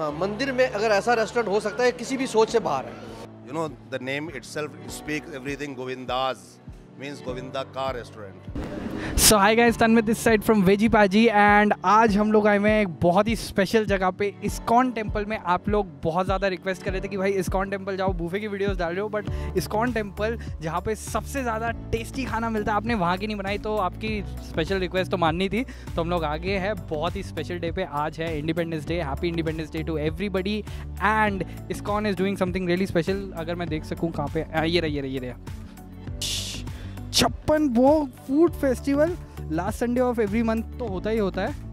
हाँ मंदिर में अगर ऐसा रेस्टोरेंट हो सकता है, किसी भी सोच से बाहर है। You know the name itself speaks everything Govinda's means Govinda Car Restaurant. So hi guys Tanmay this side from veggie Paaji and आज हम लोग आए हुए हैं एक बहुत ही स्पेशल जगह पे इस्कॉन टेंपल में। आप लोग बहुत ज़्यादा रिक्वेस्ट कर रहे थे कि भाई इस्कॉन टेंपल जाओ बूफे की वीडियोस डाल रहे हो बट इस्कॉन टेंपल जहाँ पे सबसे ज़्यादा टेस्टी खाना मिलता है, आपने वहाँ की नहीं बनाई तो आपकी स्पेशल रिक्वेस्ट तो माननी थी। तो हम लोग आगे हैं, बहुत ही स्पेशल डे पे। आज है independence day happy independence day to everybody and ISKCON is doing something really special अगर मैं देख सकूँ कहाँ पे ये रहा ये रहा ये रहा Chhappan Bhog food festival last Sunday of every month तो होता ही होता है।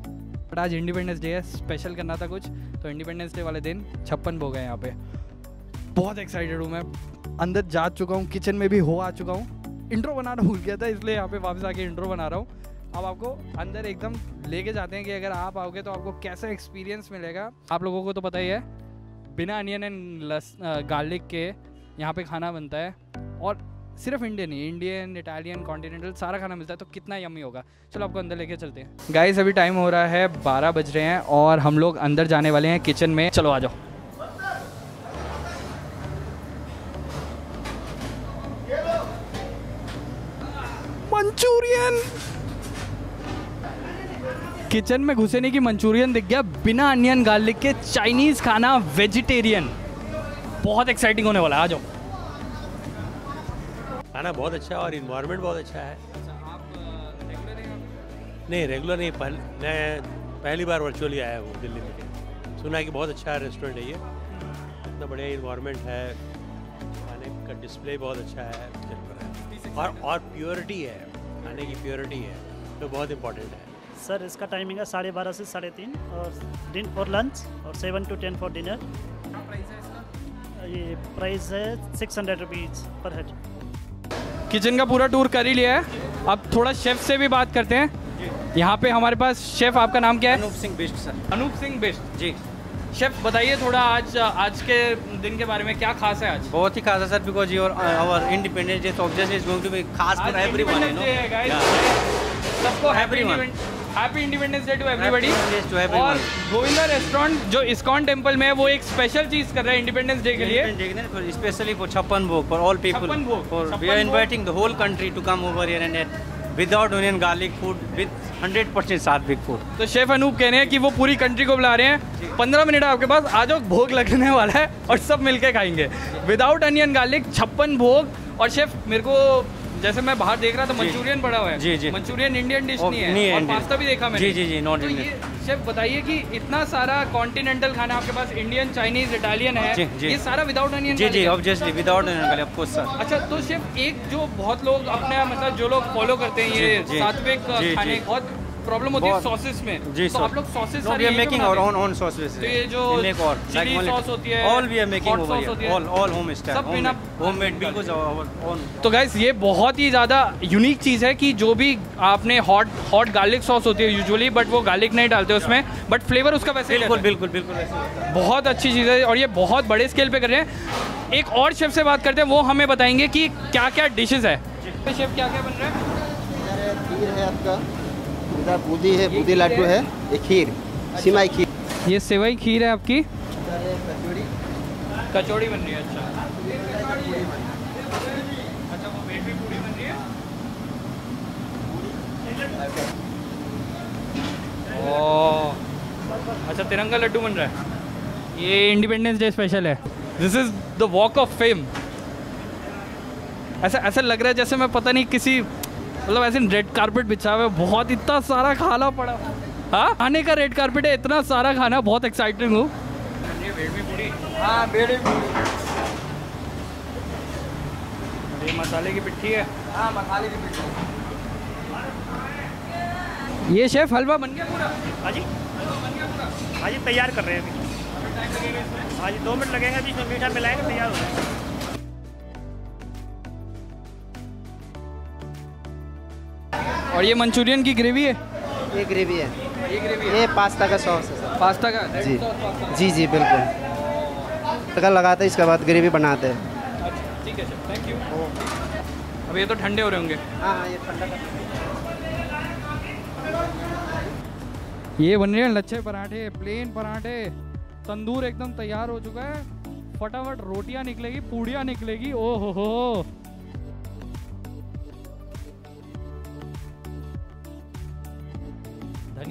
बट आज इंडिपेंडेंस डे है स्पेशल करना था कुछ तो इंडिपेंडेंस डे वाले दिन छप्पन भोग है यहाँ पे। बहुत एक्साइटेड हूँ मैं। अंदर जा चुका हूँ किचन में भी हो आ चुका हूँ। इंट्रो बनाना भूल गया था, इसलिए यहाँ पे वापस आके इंट्रो बना रहा हूँ। अब आपको अंदर एकदम लेके जाते हैं कि अगर आप आओगे तो आपको कैसा एक्सपीरियंस मिलेगा। आप लोगों को तो पता ही है, बिना अनियन एंड गार्लिक के यहाँ पे खाना बनता है। और सिर्फ़ इंडियन ही इंडियन इटालियन कॉन्टिनेंटल सारा खाना मिलता है तो कितना यमी होगा। चलो आपको अंदर लेके चलते हैं। गाइस अभी टाइम हो रहा है बारह बज रहे हैं और हम लोग अंदर जाने वाले हैं किचन में। चलो आ जाओ। मंचूरियन किचन में घुसे नहीं कि मंचूरियन दिख गया। बिना अनियन गार्लिक के चाइनीज़ खाना वेजिटेरियन बहुत एक्साइटिंग होने वाला है। आ जाओ। खाना बहुत अच्छा है और इन्वायरमेंट बहुत अच्छा है। नहीं रेगुलर नहीं पहल, मैं पहली बार वर्चुअली आया हूँ दिल्ली में। सुना है कि बहुत अच्छा रेस्टोरेंट है ये। इतना बढ़िया इन्वायरमेंट है। खाने का डिस्प्ले बहुत अच्छा है। है और और प्योरिटी है। खाने की प्योरिटी है। तो बहुत इंपॉर्टेंट है। सर इसका टाइमिंग है साढ़े बारह से साढ़े तीन और दिन फॉर लंच और seven to ten for dinner ये प्राइस है six hundred rupees per head kitchen का पूरा टूर कर ही लिया है। अब थोड़ा शेफ से भी बात करते हैं। यहाँ पे हमारे पास शेफ आपका नाम क्या है? अनूप सिंह बिस्ट सर। अनूप सिंह बिस्ट। जी। शेफ बताइए थोड़ा आज आज के दिन के बारे में क्या खास है आज? बहुत ही खास है sir because your our independence day तो obviously is going to be खास फॉर एवरीवन यू नो. सबको happy. Happy independence day to everybody. और गोविंदा रेस्टोरेंट जो इस्कॉन टेंपल में है वो एक स्पेशल चीज़ कर रहा है इंडिपेंडेंस डे के लिए। Specially for Chhappan Bhog for all people for we are inviting the whole country to come over here and without onion garlic food with 100% sattvic food तो शेफ अनूप कह रहे हैं कि वो पूरी कंट्री को बुला रहे हैं। पंद्रह मिनट आपके पास आज भोग लगने वाला है और सब मिलके खाएँगे। विदाउट अनियन गार्लिक छप्पन भोग और शेफ मेरे को जैसे मैं बाहर देख रहा था। मंचूरियन पड़ा हुआ है जी, जी। मंचूरियन इंडियन डिश नहीं है और पास्ता भी देखा मैंने जी, जी, जी, नॉट इंडियन Indian। शेफ बताइए कि इतना सारा कॉन्टिनेंटल खाना आपके पास इंडियन चाइनीज़ इटालियन है जी, जी। ये सारा विदाउट अनियन जी जी obviously without onion garlic of course sir अच्छा तो शेफ एक जो बहुत लोग अपने मतलब जो लोग फॉलो करते हैं ये। सात्विक खाने बहुत प्रॉब्लम होती है सॉसेस में। जी तो आप लोग sauces no we are making our own own sauces तो ये जो मेक और चिली सॉस होती है, all we are making over here all all home style सब बिना- होममेड बिल्कुल आवर ओन तो गाइस ये बहुत ही ज़्यादा यूनिक चीज़ है कि जो भी आपने हॉट हॉट गार्लिक सॉस होती है यूजुअली बट वो गार्लिक नहीं डालते उसमें बट फ्लेवर उसका वैसे ही बिल्कुल बिल्कुल बिल्कुल है है। बहुत अच्छी चीज़ है और ये बहुत बड़े स्केल पे कर रहे हैं। एक और शेफ से बात करते हैं वो हमें बताएँगे कि क्या क्या डिशेस है। शेफ क्या क्या बन रहा है? खीर है आपका। इधर बूंदी है बूंदी लड्डू है ये खीर सिमाई खीर। ये सेवई खीर है आपकी? कचौड़ी। कचौड़ी बन रही है अच्छा। अच्छा वो पेट भी पूरी बन रही है? ओह अच्छा तिरंगा लड्डू बन रहा है। ये इंडिपेंडेंस डे स्पेशल है। This is the walk of fame ऐसा ऐसा लग रहा है जैसे मैं पता नहीं किसी मतलब ऐसे रेड कारपेट बिछा हुआ है बहुत इतना सारा खाना पड़ा। हाँ? खाने का रेड कारपेट है इतना सारा खाना बहुत एक्साइटिंग हूँ। हाँ ये मसाले की पिट्ठी है। हाँ मसाले की पिट्ठी। ये शेफ हलवा बन गया पूरा? हाँ जी हाँ जी तैयार कर रहे हैं अभी। हाँ जी दो मिनट लगेंगे अभी इसमें मीठा मिलाएँगे तैयार हो जाएगा। और ये मंचूरियन की ग्रेवी है? ये ग्रेवी है। ये ग्रेवी है ये पास्ता का सॉस है सर। पास्ता का? जी। जी जी बिल्कुल। तड़का लगाते हैं इसके बाद ग्रेवी बनाते हैं। अच्छा ठीक है शेफ थैंक यू अब ये तो ठंडे हो रहे होंगे। हाँ हाँ ये ठंडा ये बन रहे हैं लच्छे पराठे प्लेन पराठे। तंदूर एकदम तैयार हो चुका है। फटाफट रोटियाँ निकलेगी पूड़ियाँ निकलेगी। ओ हो हो।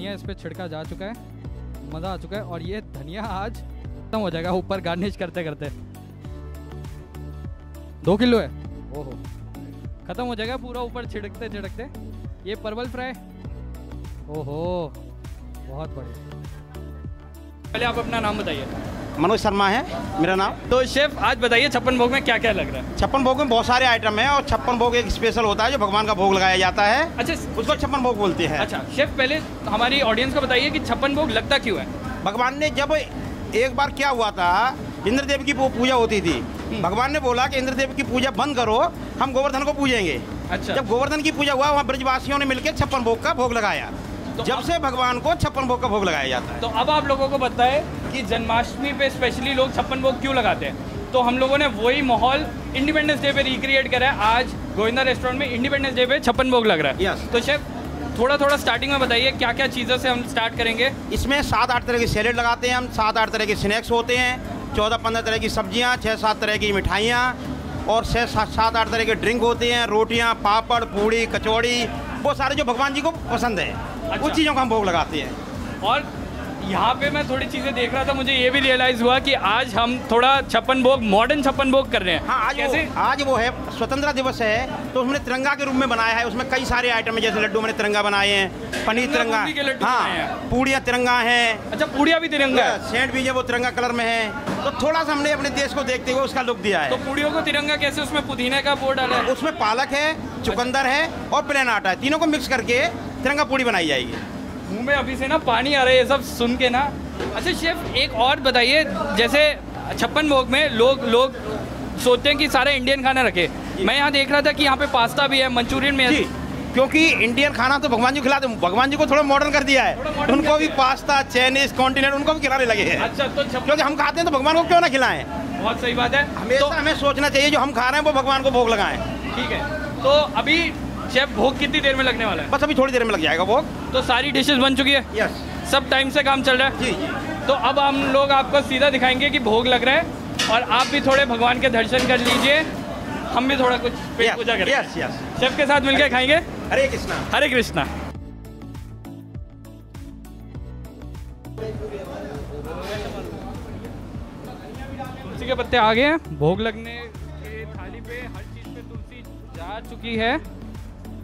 धनिया इस पर छिड़का जा चुका है मज़ा आ चुका है और ये धनिया आज खत्म हो जाएगा ऊपर गार्निश करते करते। दो किलो है। ओहो। खत्म हो जाएगा पूरा ऊपर छिड़कते छिड़कते। ये परवल फ्राई। ओहो बहुत बढ़िया। पहले आप अपना नाम बताइए। मनोज शर्मा है मेरा नाम। तो शेफ आज बताइए छप्पन भोग में क्या क्या लग रहा है? छप्पन भोग में बहुत सारे आइटम है और छप्पन भोग एक स्पेशल होता है जो भगवान का भोग लगाया जाता है। अच्छा उसको छप्पन भोग बोलते हैं। अच्छा शेफ पहले हमारी ऑडियंस को बताइए कि छप्पन भोग लगता क्यों है? भगवान ने जब एक बार क्या हुआ था इंद्रदेव की पूजा होती थी। भगवान ने बोला कि इंद्रदेव की पूजा बंद करो हम गोवर्धन को पूजेंगे। अच्छा। जब गोवर्धन की पूजा हुआ वहाँ ब्रजवासियों ने मिलकर छप्पन भोग का भोग लगाया। तो जब से भगवान को छप्पन भोग का भोग लगाया जाता है। तो अब आप लोगों को बताए कि जन्माष्टमी पे स्पेशली लोग छप्पन भोग क्यों लगाते हैं? तो हम लोगों ने वही माहौल इंडिपेंडेंस डे पे रिक्रिएट करा है। आज गोविंदा रेस्टोरेंट में इंडिपेंडेंस डे पे छप्पन भोग लग रहा है. तो शेफ थोड़ा थोड़ा स्टार्टिंग में बताइए क्या क्या चीज़ों से हम स्टार्ट करेंगे? इसमें सात आठ तरह के सैलेड लगाते हैं हम। सात आठ तरह के स्नैक्स होते हैं। चौदह पंद्रह तरह की सब्ज़ियाँ छः सात तरह की मिठाइयाँ और छः सात सात आठ तरह के ड्रिंक होते हैं। रोटियाँ पापड़ पूड़ी कचौड़ी वो सारे जो भगवान जी को पसंद है। अच्छा। उस चीज़ों का हम भोग लगाते हैं। और यहाँ पे मैं थोड़ी चीज़ें देख रहा था मुझे ये भी रियलाइज़ हुआ कि आज हम थोड़ा छप्पन भोग मॉडर्न छप्पन भोग कर रहे हैं। हाँ आज कैसे? वो, आज वो है स्वतंत्रता दिवस है तो उसमें तिरंगा के रूप में बनाया है उसमें कई सारे आइटम है जैसे लड्डू मैंने तिरंगा बनाए हैं पनीर तिरंगा हाँ पूड़िया तिरंगा है। अच्छा पूड़िया भी तिरंगा है? सेंट भी है वो तिरंगा कलर में है। तो थोड़ा सा हमने अपने देश को देखते हुए उसका लुक दिया है। तो पूड़ियों को तिरंगा कैसे उसमें पुदीने का बोर्ड डाला है? उसमें पालक है चुकंदर है और प्लेन आटा है। तीनों को मिक्स करके तिरंगा पूड़ी बनाई जाएगी। मुँह में अभी से ना पानी आ रहा है ये सब सुन के ना। अच्छा शेफ एक और बताइए जैसे छप्पन भोग में लोग लोग सोचते हैं कि सारे इंडियन खाना रखे। मैं यहाँ देख रहा था कि यहाँ पे पास्ता भी है मंचूरियन में जी है क्योंकि इंडियन खाना तो भगवान जी को खिलाते भगवान जी को थोड़ा मॉडर्न कर दिया है। उनको भी पास्ता चाइनीज़ कॉन्टिनेंट उनको भी खिलाने लगे हैं। अच्छा तो क्योंकि हम खाते हैं तो भगवान को क्यों ना खिलाएँ? बहुत सही बात है। हमेशा तो हमें सोचना चाहिए जो हम खा रहे हैं वो भगवान को भोग लगाएँ। ठीक है। तो अभी शेफ भोग कितनी देर में लगने वाला है? बस अभी थोड़ी देर में लग जाएगा भोग। तो सारी डिशेस बन चुकी है? यस सब टाइम से काम चल रहा है? जी जी। तो अब हम लोग आपको सीधा दिखाएँगे कि भोग लग रहा है और आप भी थोड़े भगवान के दर्शन कर लीजिए। हम भी थोड़ा कुछ पेट पूजा करेंगे। यस यस शेफ के साथ मिलकर खाएँगे? हरे कृष्णा। हरे कृष्णा। तुलसी के पत्ते आ गए हैं। भोग लगने के थाली पे हर चीज़ पे तुलसी जा चुकी है।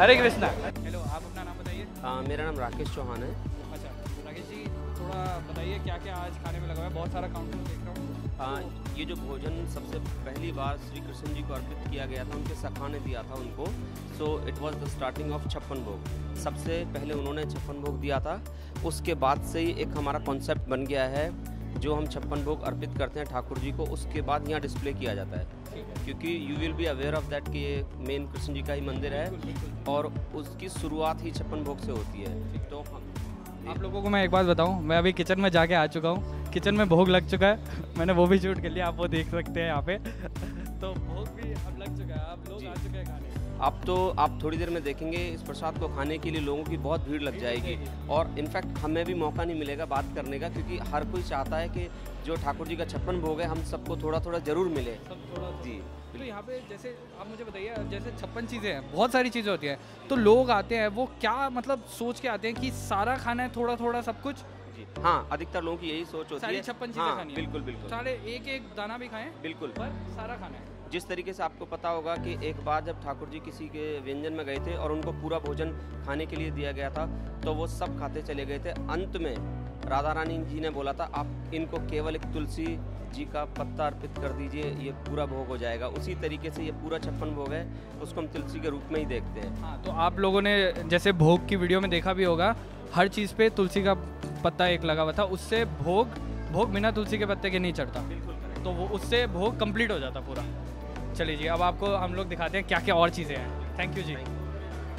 हरे कृष्णा। हेलो आप अपना नाम बताइए। हाँ मेरा नाम राकेश चौहान है। अच्छा राकेश जी थोड़ा बताइए क्या क्या आज खाने में लगा हुआ है? बहुत सारा काउंटर देख रहा हूँ। हाँ ये जो भोजन सबसे पहली बार श्री कृष्ण जी को अर्पित किया गया था उनके सखा ने दिया था उनको। So it was the starting of Chhappan Bhog. सबसे पहले उन्होंने छप्पन भोग दिया था। उसके बाद से ही एक हमारा कॉन्सेप्ट बन गया है जो हम छप्पन भोग अर्पित करते हैं ठाकुर जी को उसके बाद यहाँ डिस्प्ले किया जाता है। क्योंकि you will be aware of that कि ये मेन कृष्ण जी का ही मंदिर है और उसकी शुरुआत ही छप्पन भोग से होती है। तो हम आप लोगों को मैं एक बात बताऊँ मैं अभी किचन में जाके आ चुका हूँ। किचन में भोग लग चुका है। मैंने वो भी शूट कर लिया आप वो देख सकते हैं यहाँ पे। तो भोग भी अब लग चुका है आप लोग आ चुके हैं खाने। अब तो आप थोड़ी देर में देखेंगे इस प्रसाद को खाने के लिए लोगों की बहुत भीड़ लग जाएगी। और इनफैक्ट हमें भी मौका नहीं मिलेगा बात करने का क्योंकि हर कोई चाहता है कि जो ठाकुर जी का छप्पन भोग है हम सबको थोड़ा थोड़ा ज़रूर मिले। सब थोड़ा जी। तो यहाँ पे जैसे आप मुझे बताइए जैसे छप्पन चीज़ें हैं बहुत सारी चीज़ें होती हैं तो लोग आते हैं वो क्या मतलब सोच के आते हैं कि सारा खाना है थोड़ा थोड़ा सब कुछ? जी। हाँ अधिकतर लोगों की यही सोच होती सारी है। छप्पन चीज़ें हाँ, बिल्कुल बिल्कुल। सारे एक एक दाना भी खाएँ बिल्कुल। पर सारा खाना है। जिस तरीके से आपको पता होगा कि एक बार जब ठाकुर जी किसी के व्यंजन में गए थे और उनको पूरा भोजन खाने के लिए दिया गया था तो वो सब खाते चले गए थे। अंत में राधा रानी जी ने बोला था आप इनको केवल एक तुलसी जी का पत्ता अर्पित कर दीजिए ये पूरा भोग हो जाएगा। उसी तरीके से ये पूरा छप्पन भोग है उसको हम तुलसी के रूप में ही देखते हैं। हाँ तो आप लोगों ने जैसे भोग की वीडियो में देखा भी होगा हर चीज़ पे तुलसी का पत्ता एक लगा हुआ था। उससे भोग भोग बिना तुलसी के पत्ते के नहीं चढ़ता। बिल्कुल तो वो उससे भोग कंप्लीट हो जाता पूरा। चलिए जी अब आपको हम लोग दिखाते हैं क्या क्या और चीज़ें हैं। Thank you ji.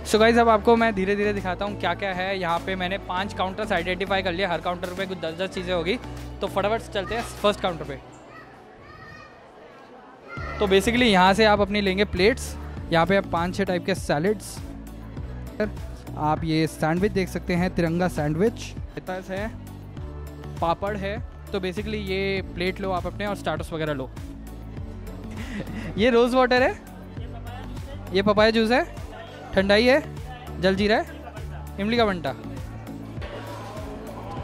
So guys अब आपको मैं धीरे धीरे दिखाता हूँ क्या क्या है। यहाँ पे मैंने पाँच काउंटर्स आइडेंटिफाई कर लिए हर काउंटर पे कुछ दस दस चीज़ें होगी। तो फटाफट चलते हैं फ़र्स्ट काउंटर पे। तो बेसिकली यहाँ से आप अपनी लेंगे प्लेट्स यहाँ पे आप पाँच छः टाइप के सैलड्स आप ये सैंडविच देख सकते हैं तिरंगा सैंडविच है पापड़ है। तो बेसिकली ये प्लेट लो आप अपने और स्टार्टर्स वगैरह लो। ये रोज़ वाटर है? ये पपाया जूस है? ठंडाई है? जल जीरा है? इमली का बंटा।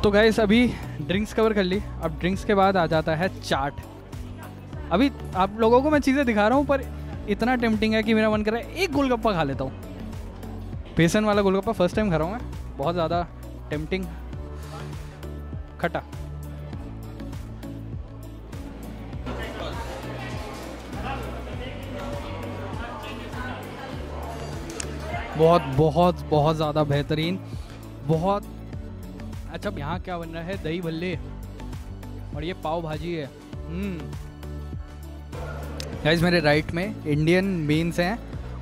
तो गाइस अभी ड्रिंक्स कवर कर ली। अब ड्रिंक्स के बाद आ जाता है चाट। अभी आप लोगों को मैं चीज़ें दिखा रहा हूँ, पर इतना टेम्पटिंग है कि मेरा मन कर रहा है एक गोलगप्पा खा लेता हूँ। बेसन वाला गोलगप्पा फ़र्स्ट टाइम खा रहा हूँ मैं। बहुत ज़्यादा टेम्पटिंग खटा बहुत बहुत बहुत ज़्यादा बेहतरीन। बहुत अच्छा यहाँ क्या बन रहा है? दही भल्ले। और ये पाव भाजी है। गाइस मेरे राइट में इंडियन मीन्स हैं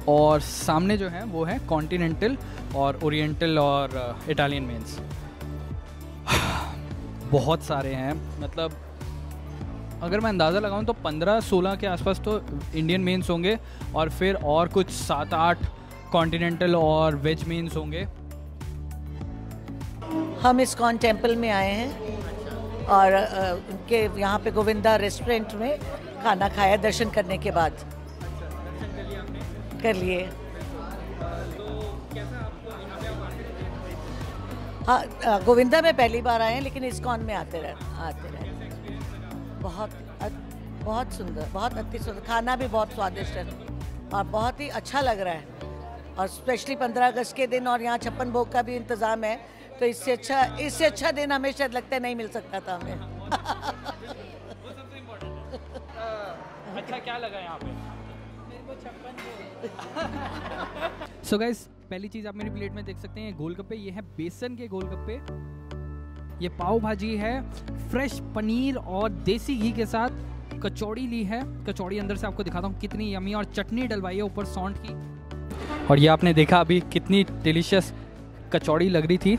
और सामने जो है, वो है कॉन्टिनेंटल और ओरिएंटल और इटालियन मीन्स बहुत सारे हैं। मतलब अगर मैं अंदाज़ा लगाऊँ तो 15-16 के आसपास तो इंडियन मीन्स होंगे और फिर और कुछ सात आठ कॉन्टिनेंटल और वेज मीन्स होंगे? हम इस्कॉन टेंपल में आए हैं और उनके यहाँ पे गोविंदा रेस्टोरेंट में खाना खाया दर्शन करने के बाद। कर लिए। हाँ गोविंदा में पहली बार आए हैं, लेकिन इस्कॉन में आते रह, आते रहे। बहुत बहुत सुंदर, बहुत अति सुंदर, खाना भी बहुत स्वादिष्ट है और बहुत ही अच्छा लग रहा है। और स्पेशली पंद्रह अगस्त के दिन और यहाँ छप्पन भोग का भी इंतज़ाम है तो इससे अच्छा इससे अच्छा दिन हमें शायद लगता है नहीं मिल सकता था हमें। अच्छा क्या लगा यहाँ पे? सो गाइस पहली चीज़ आप मेरी प्लेट में देख सकते हैं गोलगप्पे ये है बेसन के गोलगप्पे। ये पाव भाजी है फ्रेश पनीर और देसी घी के साथ कचौड़ी ली है। कचौड़ी अंदर से आपको दिखाता हूँ कितनी यमी और चटनी डलवाई है ऊपर सौंठ की। और ये आपने देखा अभी कितनी डिलीशियस कचौड़ी लग रही थी।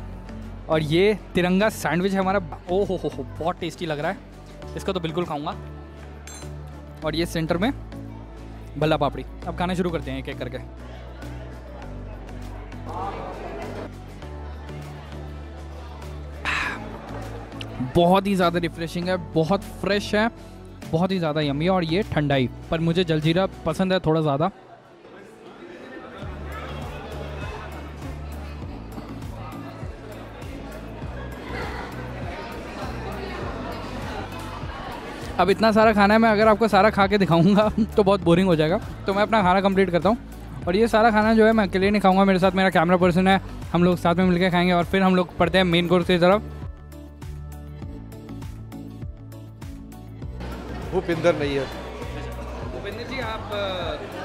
और ये तिरंगा सैंडविच है हमारा। ओ हो हो हो बहुत टेस्टी लग रहा है। इसको तो बिल्कुल खाऊँगा। और ये सेंटर में भल्ला पापड़ी। अब खाना शुरू करते हैं एक एक करके। बहुत ही ज़्यादा रिफ्रेशिंग है, बहुत फ्रेश है, बहुत ही ज़्यादा यमी है और ये ठंडाई। पर मुझे जलजीरा पसंद है थोड़ा ज़्यादा। अब इतना सारा खाना है मैं अगर आपको सारा खा के दिखाऊँगा तो बहुत बोरिंग हो जाएगा। तो मैं अपना खाना कंप्लीट करता हूँ। और ये सारा खाना जो है मैं अकेले नहीं खाऊँगा मेरे साथ मेरा कैमरा पर्सन है हम लोग साथ में मिलकर खाएँगे और फिर हम लोग पढ़ते हैं मेन कोर्स की तरफ़। भूपिंदर नहीं है। भूपिंदर जी आप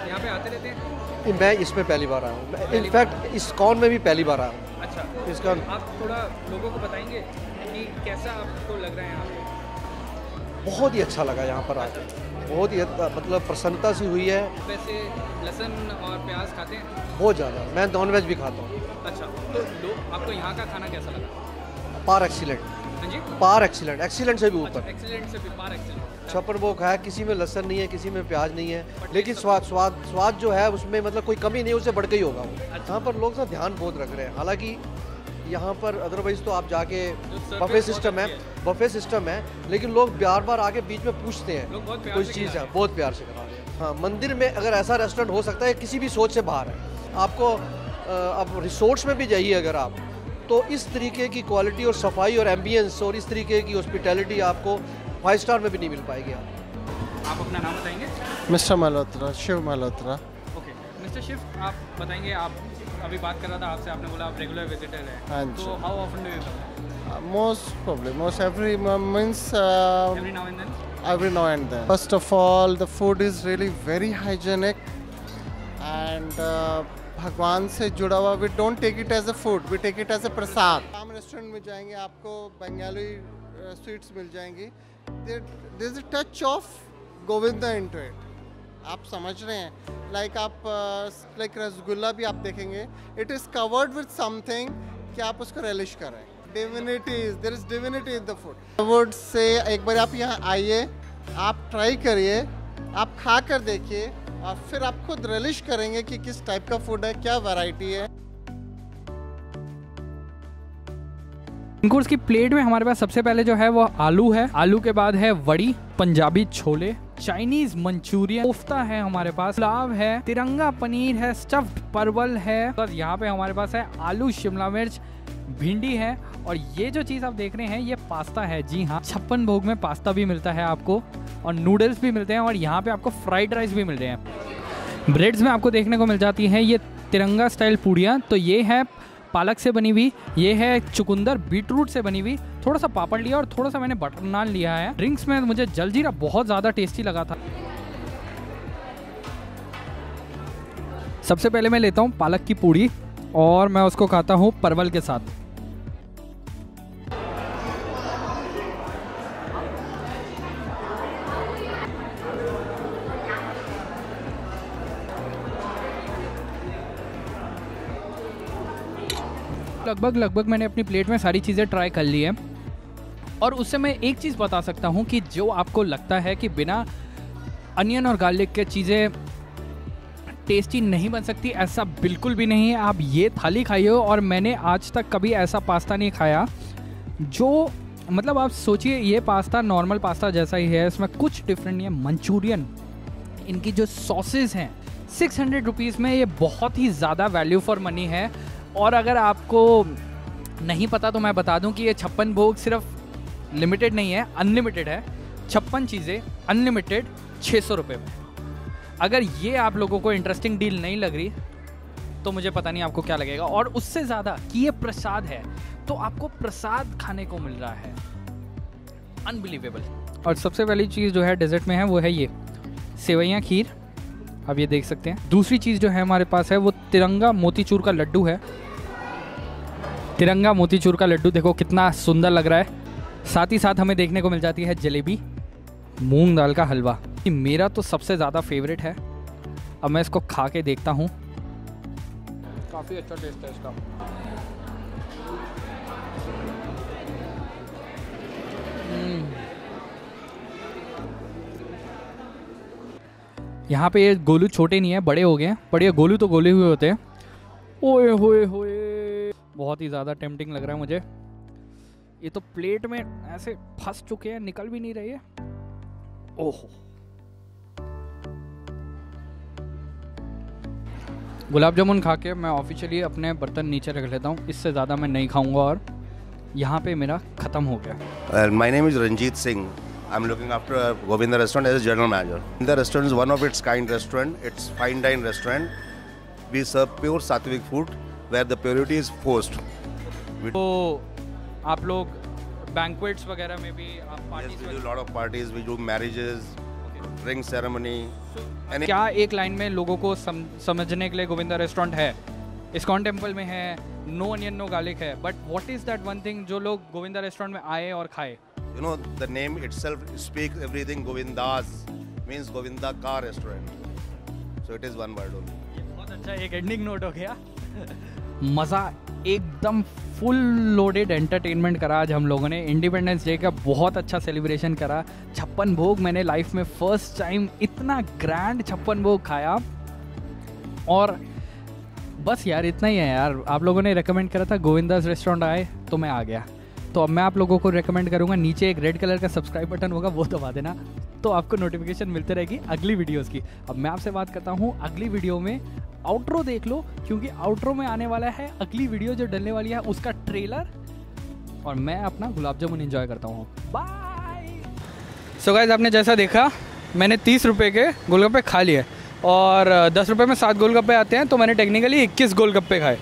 यहाँ पे आते रहते हैं? मैं इसमें पहली बार आया हूँ। इनफैक्ट इस कॉन में भी पहली बार आया हूँ। अच्छा। इसका आप थोड़ा लोगों को बताएँगे कि कैसा आपको लग रहा है यहाँ बहुत ही अच्छा लगा यहाँ पर आके। बहुत ही मतलब प्रसन्नता सी हुई है। वैसे लहसुन और प्याज खाते हैं? बहुत ज़्यादा। मैं नॉन वेज भी खाता हूँ। अच्छा तो लोग आपको यहाँ का खाना कैसा लगा? Par excellent. हाँ पार एक्सीलेंट। एक्सीलेंट से भी ऊपर। एक्सीलेंट से भी पार एक्सीलेंट। छप्पर वो है किसी में लहसन नहीं है किसी में प्याज नहीं है। लेकिन स्वाद स्वाद स्वाद जो है उसमें मतलब कोई कमी नहीं उससे बढ़ के ही होगा वो। यहाँ पर लोग ध्यान बहुत रख रहे हैं। हालाँकि यहाँ पर अदरवाइज़ तो आप जाके बफे सिस्टम है बफे सिस्टम है लेकिन लोग बार बार आके बीच में पूछते हैं से चीज़ है बहुत प्यार से करा रहे हैं। हाँ मंदिर में अगर ऐसा रेस्टोरेंट हो सकता है किसी भी सोच से बाहर है। आपको अब रिसोर्ट्स में भी जाइए अगर आप। तो इस तरीके की क्वालिटी और सफ़ाई और एम्बियंस और इस तरीके की हॉस्पिटैलिटी आपको फाइव स्टार में भी नहीं मिल पाएगी। आप आप अपना नाम बताएँगे? Mister Malhotra Shiv Malhotra okay mister Shiv आप बताएँगे आप अभी बात कर रहा था आपसे आपने बोला आप रेगुलर विजिटर हैं। हाँ जी। तो how often do you come most problem most every means every now and then every now and then. First of all, the food is really very hygienic and uh, भगवान से जुड़ा हुआ we don't take it as a food we take it as a prasad हम restaurant में जाएँगे आपको Bengali sweets मिल जाएँगी. There is a touch of Govinda into it आप समझ रहे हैं। लाइक आप लाइक रसगुल्ला भी आप देखेंगे। It is covered with something कि आप उसको रेलिश करें divinity there is divinity in the food would से एक बार आप यहाँ आइए, आप ट्राई करिए, आप खा कर देखिए और फिर आप खुद रिलिश करेंगे कि किस टाइप का फ़ूड है, क्या वैरायटी है। कोर्स की प्लेट में हमारे पास सबसे पहले जो है वो आलू है। आलू के बाद है वड़ी, पंजाबी छोले चाइनीज़ मंचूरियन कोफ्ता है हमारे पास, पुलाव है, तिरंगा पनीर है स्टफ्ड परवल है। और यहाँ पे हमारे पास है आलू, शिमला मिर्च, भिंडी है। और ये जो चीज़ आप देख रहे हैं, ये पास्ता है। जी हाँ छप्पन भोग में पास्ता भी मिलता है आपको, और नूडल्स भी मिलते हैं, और यहाँ पे आपको फ्राइड राइस भी मिल रहे हैं। ब्रेड्स में आपको देखने को मिल जाती है ये तिरंगा स्टाइल पूड़ियाँ। तो ये है पालक से बनी हुई, ये है चुकंदर बीट रूट से बनी हुई। थोड़ा सा पापड़ लिया और थोड़ा सा मैंने बटर नान लिया है। ड्रिंक्स में मुझे जलजीरा बहुत ज़्यादा टेस्टी लगा था। सबसे पहले मैं लेता हूँ पालक की पूड़ी और मैं उसको खाता हूँ परवल के साथ। लगभग लगभग मैंने अपनी प्लेट में सारी चीज़ें ट्राई कर ली है। और उससे मैं एक चीज़ बता सकता हूँ कि जो आपको लगता है कि बिना अनियन और गार्लिक के चीज़ें टेस्टी नहीं बन सकती, ऐसा बिल्कुल भी नहीं है। आप ये थाली खाइए और मैंने आज तक कभी ऐसा पास्ता नहीं खाया जो मतलब आप सोचिए, ये पास्ता नॉर्मल पास्ता जैसा ही है, इसमें कुछ डिफरेंट नहीं है। मंचूरियन, इनकी जो सॉसेज हैं सिक्स हंड्रेड रुपीज़ में ये बहुत ही ज़्यादा वैल्यू फॉर मनी है। और अगर आपको नहीं पता तो मैं बता दूँ कि ये छप्पन भोग सिर्फ़ लिमिटेड नहीं है अनलिमिटेड है। छप्पन चीज़ें अनलिमिटेड छः सौ रुपये में। अगर ये आप लोगों को इंटरेस्टिंग डील नहीं लग रही तो मुझे पता नहीं आपको क्या लगेगा। और उससे ज़्यादा कि ये प्रसाद है तो आपको प्रसाद खाने को मिल रहा है। अनबिलीवेबल और सबसे पहली चीज़ जो है डेजर्ट में है, वो है ये। सेवैयाँ खीर। आप ये देख सकते हैं। दूसरी चीज़ जो है हमारे पास है, वो तिरंगा मोतीचूर का लड्डू है। तिरंगा मोतीचूर का लड्डू, देखो कितना सुंदर लग रहा है। साथ ही साथ हमें देखने को मिल जाती है जलेबी, मूंग दाल का हलवा। मेरा तो सबसे ज़्यादा फेवरेट है। अब मैं इसको खा के देखता हूँ। काफ़ी अच्छा टेस्ट है इसका। यहाँ पे ये गोलू छोटे नहीं है, बड़े हो गए हैं बड़े गोलू तो गोले हुए होते हैं। ओए होए होए। बहुत ही ज़्यादा टेम्पटिंग लग रहा है मुझे। ये तो प्लेट में ऐसे फंस चुके हैं, निकल भी नहीं रही है। ओहो। गुलाब जामुन खा के मैं ऑफिशियली अपने बर्तन नीचे रख लेता हूँ, इससे ज़्यादा मैं नहीं खाऊँगा और यहाँ पे मेरा ख़त्म हो गया। My name is Ranjit Singh I'm looking after Govinda restaurant as a general manager. The restaurant is one of its kind restaurant. It's fine dine restaurant. We serve pure sattvic food where the purity is forced. तो आप लोग banquets वगैरह में भी आप parties yes, we do lot of parties. We do marriages, okay. ring ceremony. So, क्या एक line में लोगों को सम, समझने के लिए गोविंदा रेस्टोरेंट है इस्कॉन टेंपल में है नो अनियन नो गार्लिक है but what is that one thing जो लोग गोविंदा रेस्टोरेंट में आए और खाए you know the name itself speaks everything. Govindas means govinda car restaurant. So it is one word only. बहुत अच्छा एक एंडिंग नोट हो गया। मज़ा एकदम फुल लोडेड एंटरटेनमेंट करा आज हम लोगों ने। इंडिपेंडेंस डे का बहुत अच्छा सेलिब्रेशन करा। छप्पन भोग मैंने लाइफ में फ़र्स्ट टाइम इतना ग्रैंड छप्पन भोग खाया। और बस यार इतना ही है यार। आप लोगों ने रेकमेंड करा था गोविंदास रेस्टोरेंट आए तो मैं आ गया। तो अब मैं आप लोगों को रेकमेंड करूँगा, नीचे एक रेड कलर का सब्सक्राइब बटन होगा, वो दबा देना। तो आपको नोटिफिकेशन मिलते रहेगी अगली वीडियोस की। अब मैं आपसे बात करता हूँ, अगली वीडियो में आउट्रो देख लो, क्योंकि आउट्रो में आने वाला है अगली वीडियो जो डलने वाली है, उसका ट्रेलर और मैं अपना गुलाब जामुन इंजॉय करता हूँ। बाय सो गाइज़ आपने जैसा देखा, मैंने तीस रुपये के गोलगप्पे खा लिए। और, दस रुपये में सात गोलगप्पे आते हैं तो मैंने टेक्निकली इक्कीस गोलगप्पे खाए।